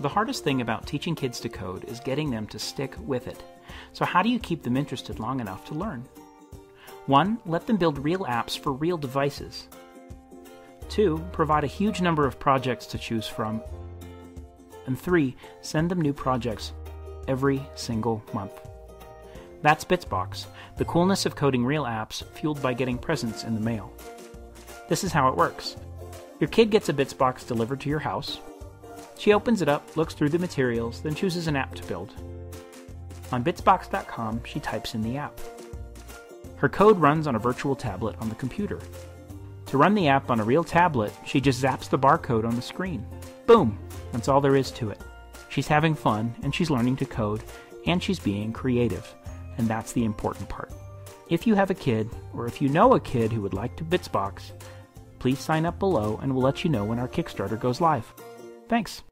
The hardest thing about teaching kids to code is getting them to stick with it. So, how do you keep them interested long enough to learn? 1. Let them build real apps for real devices. 2. Provide a huge number of projects to choose from. And 3. Send them new projects every single month. That's Bitsbox, the coolness of coding real apps fueled by getting presents in the mail. This is how it works. Your kid gets a Bitsbox delivered to your house. She opens it up, looks through the materials, then chooses an app to build. On Bitsbox.com, she types in the app. Her code runs on a virtual tablet on the computer. To run the app on a real tablet, she just zaps the barcode on the screen. Boom! That's all there is to it. She's having fun, and she's learning to code, and she's being creative. And that's the important part. If you have a kid, or if you know a kid who would like to Bitsbox, please sign up below and we'll let you know when our Kickstarter goes live. Thanks.